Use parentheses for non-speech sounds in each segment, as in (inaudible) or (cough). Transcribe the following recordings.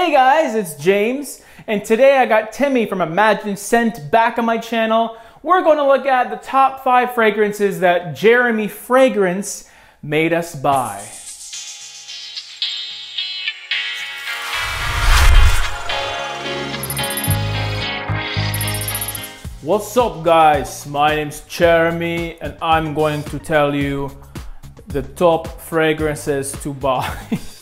Hey guys, it's James, and today I got Timmy from Imagine Scent back on my channel. We're going to look at the top five fragrances that Jeremy Fragrance made us buy. What's up guys, my name's Jeremy and I'm going to tell you the top fragrances to buy. (laughs)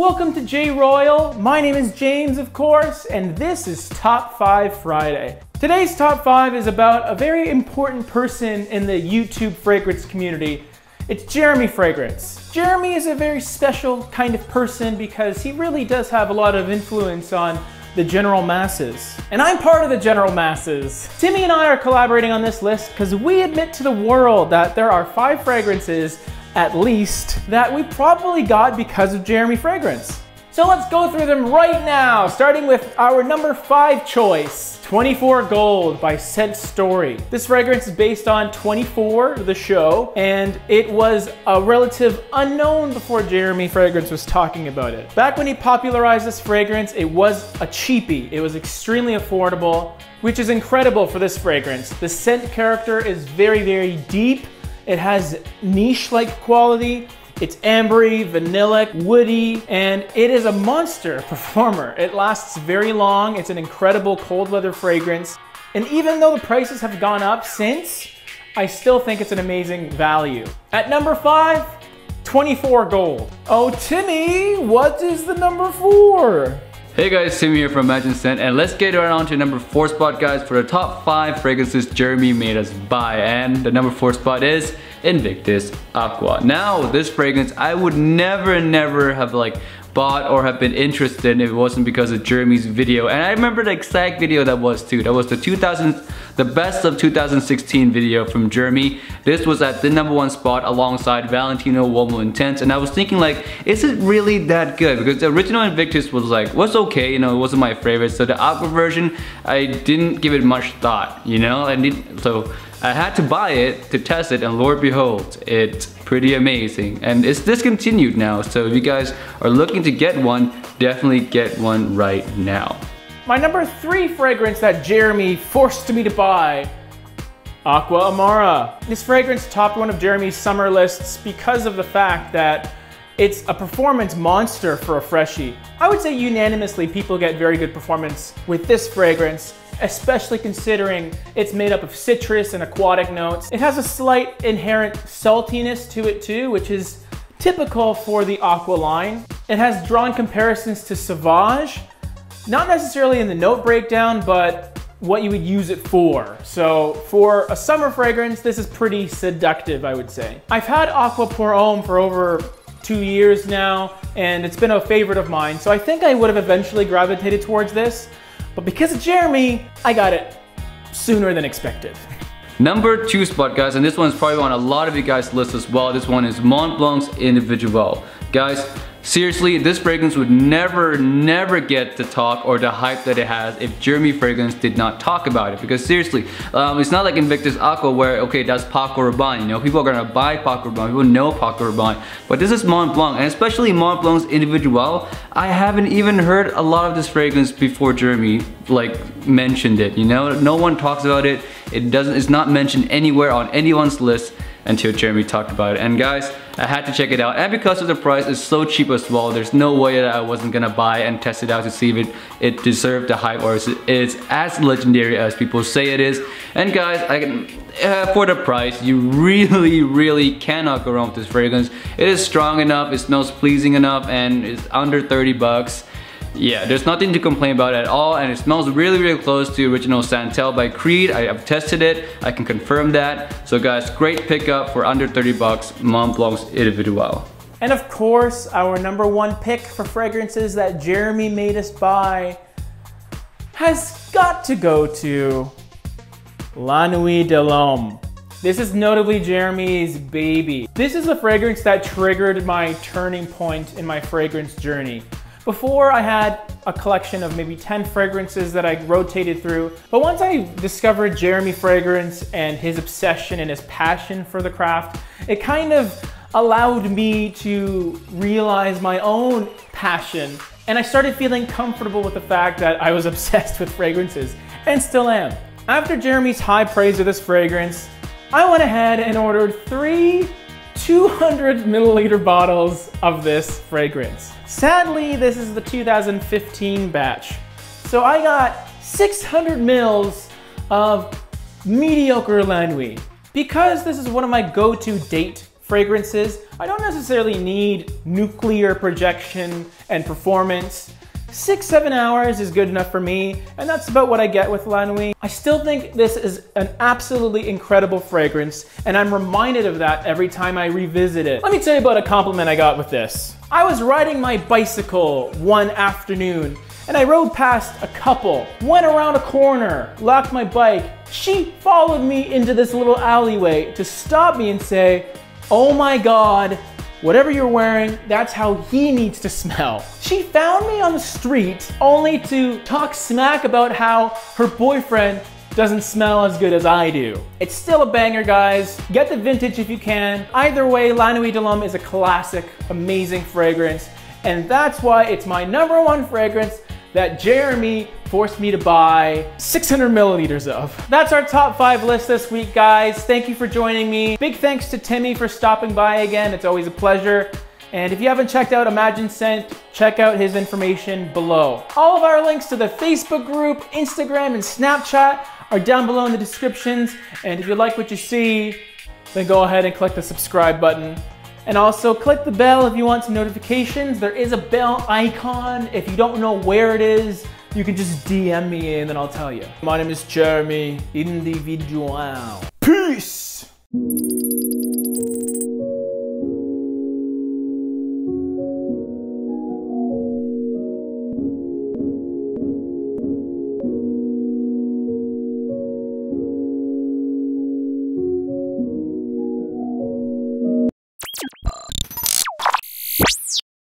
Welcome to J Royal. My name is James, of course, and this is Top 5 Friday. Today's Top 5 is about a very important person in the YouTube fragrance community. It's Jeremy Fragrance. Jeremy is a very special kind of person because he really does have a lot of influence on the general masses. And I'm part of the general masses. Timmy and I are collaborating on this list because we admit to the world that there are five fragrances at least, that we probably got because of Jeremy Fragrance. So let's go through them right now, starting with our number five choice, 24 Gold by Scent Story. This fragrance is based on 24, the show, and it was a relative unknown before Jeremy Fragrance was talking about it. Back when he popularized this fragrance, it was a cheapie. It was extremely affordable, which is incredible for this fragrance. The scent character is very, very deep, it has niche-like quality. It's ambery, vanillic, woody, and it is a monster (laughs) performer. It lasts very long. It's an incredible cold weather fragrance. And even though the prices have gone up since, I still think it's an amazing value. At number five, 24 gold. Oh, Timmy, what is the number four? Hey guys, Tim here from Imagine Scent and let's get right on to number 4 spot guys for the top 5 fragrances Jeremy made us buy and the number 4 spot is Invictus Aqua. Now this fragrance I would never never have like bought or have been interested in if it wasn't because of Jeremy's video. And I remember the exact video that was too. That was the 2000, the best of 2016 video from Jeremy. This was at the number one spot alongside Valentino Uomo Intense. And I was thinking like, is it really that good? Because the original Invictus was like, was okay, you know, it wasn't my favorite. So the Aqua version, I didn't give it much thought, you know? And so I had to buy it to test it and Lord behold, it's pretty amazing. And it's discontinued now, so if you guys are looking to get one, definitely get one right now. My number three fragrance that Jeremy forced me to buy, Aqua Amara. This fragrance topped one of Jeremy's summer lists because of the fact that it's a performance monster for a freshie. I would say unanimously people get very good performance with this fragrance especially considering it's made up of citrus and aquatic notes. It has a slight inherent saltiness to it too, which is typical for the Aqua line. It has drawn comparisons to Sauvage, not necessarily in the note breakdown, but what you would use it for. So for a summer fragrance, this is pretty seductive, I would say. I've had Aqua Pour Homme for over two years now, and it's been a favorite of mine. So I think I would have eventually gravitated towards this, but because of Jeremy, I got it sooner than expected. Number two spot guys, and this one's probably on a lot of you guys list as well. This one is Mont Blanc's Individuel. Guys, Seriously, this fragrance would never, never get the talk or the hype that it has if Jeremy Fragrance did not talk about it. Because seriously, um, it's not like Invictus Aqua where, okay, that's Paco Rabanne, you know, people are gonna buy Paco Rabanne, people know Paco Rabanne. But this is Mont Blanc, and especially Mont Blanc's Individuel, I haven't even heard a lot of this fragrance before Jeremy, like, mentioned it, you know? No one talks about it, it doesn't, it's not mentioned anywhere on anyone's list until Jeremy talked about it. And guys, I had to check it out. And because of the price, it's so cheap as well. There's no way that I wasn't gonna buy and test it out to see if it, it deserved the hype or it's as legendary as people say it is. And guys, I, uh, for the price, you really, really cannot go wrong with this fragrance. It is strong enough, it smells pleasing enough, and it's under 30 bucks yeah, there's nothing to complain about at all and it smells really, really close to original Santal by Creed. I have tested it, I can confirm that. So guys, great pickup for under 30 bucks, Mont Blanc's Individuel. And of course, our number one pick for fragrances that Jeremy made us buy has got to go to La Nuit de l'Homme. This is notably Jeremy's baby. This is a fragrance that triggered my turning point in my fragrance journey. Before I had a collection of maybe 10 fragrances that I rotated through, but once I discovered Jeremy Fragrance and his obsession and his passion for the craft, it kind of allowed me to realize my own passion and I started feeling comfortable with the fact that I was (laughs) obsessed with fragrances, and still am. After Jeremy's high praise of this fragrance, I went ahead and ordered three 200 milliliter bottles of this fragrance. Sadly, this is the 2015 batch. So I got 600 mils of mediocre La Nuit. Because this is one of my go-to date fragrances, I don't necessarily need nuclear projection and performance. Six, seven hours is good enough for me, and that's about what I get with La Nuit. I still think this is an absolutely incredible fragrance, and I'm reminded of that every time I revisit it. Let me tell you about a compliment I got with this. I was riding my bicycle one afternoon, and I rode past a couple, went around a corner, locked my bike. She followed me into this little alleyway to stop me and say, oh my God, whatever you're wearing, that's how he needs to smell. She found me on the street only to talk smack about how her boyfriend doesn't smell as good as I do. It's still a banger, guys. Get the vintage if you can. Either way, La Nuit de l'Homme is a classic, amazing fragrance, and that's why it's my number one fragrance that Jeremy forced me to buy 600 milliliters of. That's our top five list this week, guys. Thank you for joining me. Big thanks to Timmy for stopping by again. It's always a pleasure. And if you haven't checked out Imagine Scent, check out his information below. All of our links to the Facebook group, Instagram, and Snapchat are down below in the descriptions. And if you like what you see, then go ahead and click the subscribe button. And also click the bell if you want some notifications. There is a bell icon. If you don't know where it is, you can just DM me and then I'll tell you. My name is Jeremy Individual. Peace!